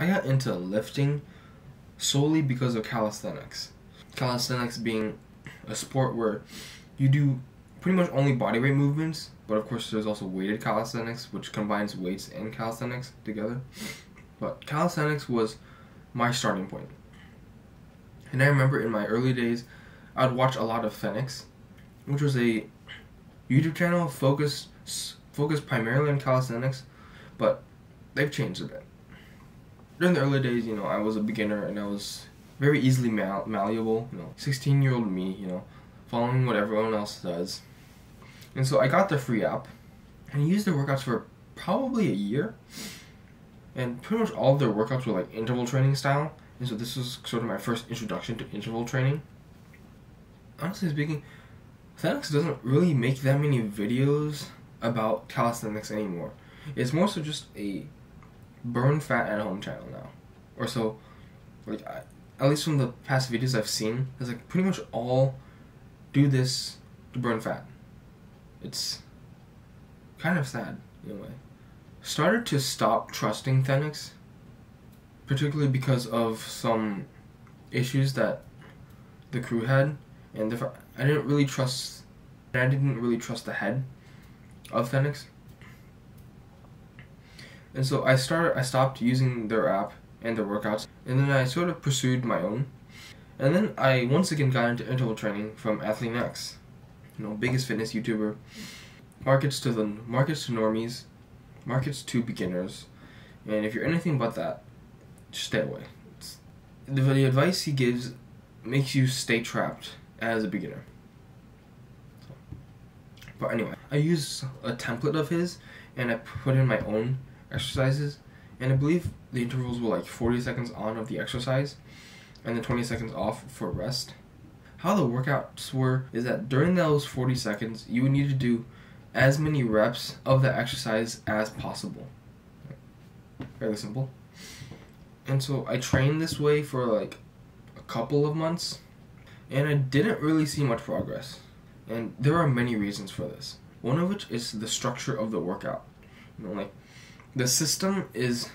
I got into lifting solely because of calisthenics. Calisthenics being a sport where you do pretty much only body weight movements, but of course there's also weighted calisthenics, which combines weights and calisthenics together. But calisthenics was my starting point. And I remember in my early days, I'd watch a lot of Thenx, which was a YouTube channel focused focused primarily on calisthenics, but they've changed a bit. During the early days, you know, I was a beginner and I was very easily mal- malleable. You know, 16 year old me, you know, following what everyone else does. And so I got the free app and used their workouts for probably a year. And pretty much all of their workouts were like interval training style. And so this was sort of my first introduction to interval training. Honestly speaking, Thenx doesn't really make that many videos about calisthenics anymore. It's more so just a burn fat at home channel now. Or so, like, I, at least from the past videos I've seen, it's like pretty much all do this to burn fat. It's kind of sad in a way. Started to stop trusting Thenx, particularly because of some issues that the crew had, and I didn't really trust. I didn't really trust the head of Thenx. And so I started I stopped using their app and their workouts and then I sort of pursued my own. And then I once again got into interval training from Athlean-X. You know, biggest fitness YouTuber. Markets to the markets to normies, markets to beginners. And if you're anything but that, just stay away. The, the advice he gives makes you stay trapped as a beginner. But anyway, I use a template of his and I put in my own exercises. And I believe the intervals were like 40 seconds on of the exercise and then 20 seconds off for rest. How the workouts were is that during those 40 seconds, you would need to do as many reps of the exercise as possible. Fairly simple. And so I trained this way for like a couple of months and I didn't really see much progress. And there are many reasons for this. One of which is the structure of the workout. You know, like the system is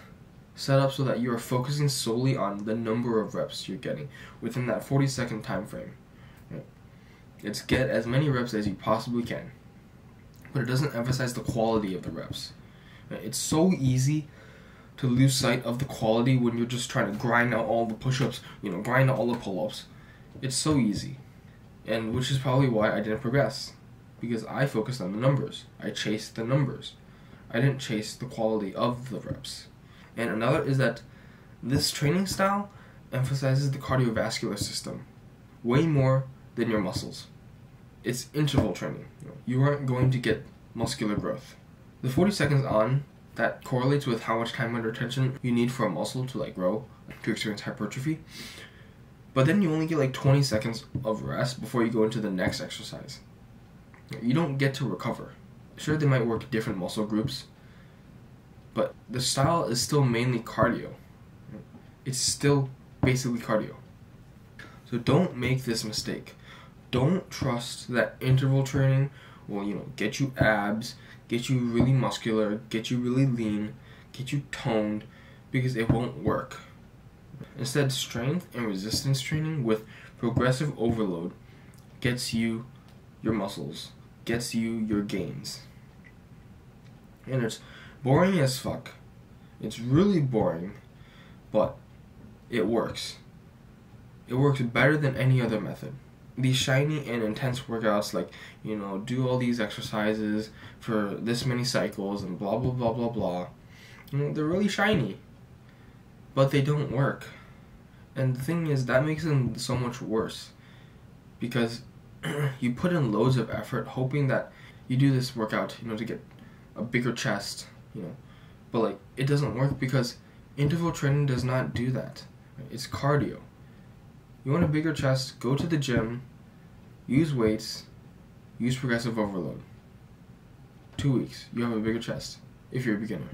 set up so that you are focusing solely on the number of reps you're getting within that 40 second time frame. It's get as many reps as you possibly can. But it doesn't emphasize the quality of the reps. It's so easy to lose sight of the quality when you're just trying to grind out all the push-ups, you know, grind out all the pull-ups. It's so easy and which is probably why I didn't progress because I focused on the numbers. I chased the numbers. I didn't chase the quality of the reps. And another is that this training style emphasizes the cardiovascular system way more than your muscles. It's interval training. You aren't going to get muscular growth. The 40 seconds on that correlates with how much time under tension you need for a muscle to like grow to experience hypertrophy. But then you only get like 20 seconds of rest before you go into the next exercise. You don't get to recover. Sure, they might work different muscle groups, but the style is still mainly cardio. It's still basically cardio. So don't make this mistake. Don't trust that interval training will, you know, get you abs, get you really muscular, get you really lean, get you toned, because it won't work. Instead, strength and resistance training with progressive overload gets you your muscles, gets you your gains. And it's boring as fuck. It's really boring, but it works. It works better than any other method. These shiny and intense workouts, like, you know, do all these exercises for this many cycles and blah blah blah blah blah, you know, they're really shiny, but they don't work. And the thing is, that makes them so much worse. Because you put in loads of effort hoping that you do this workout, you know, to get a bigger chest, you know. But, like, it doesn't work because interval training does not do that. It's cardio. You want a bigger chest, go to the gym, use weights, use progressive overload. Two weeks, you have a bigger chest if you're a beginner.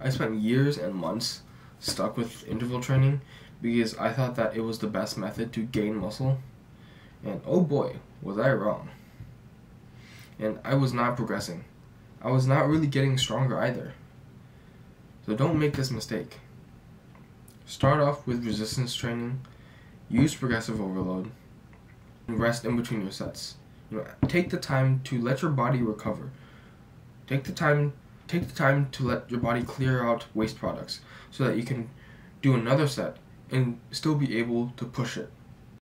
I spent years and months stuck with interval training because I thought that it was the best method to gain muscle. And oh boy, was I wrong. And I was not progressing. I was not really getting stronger either. So don't make this mistake. start off with resistance training, use progressive overload, and rest in between your sets. You know, take the time to let your body recover. Take the time take the time to let your body clear out waste products so that you can do another set and still be able to push it.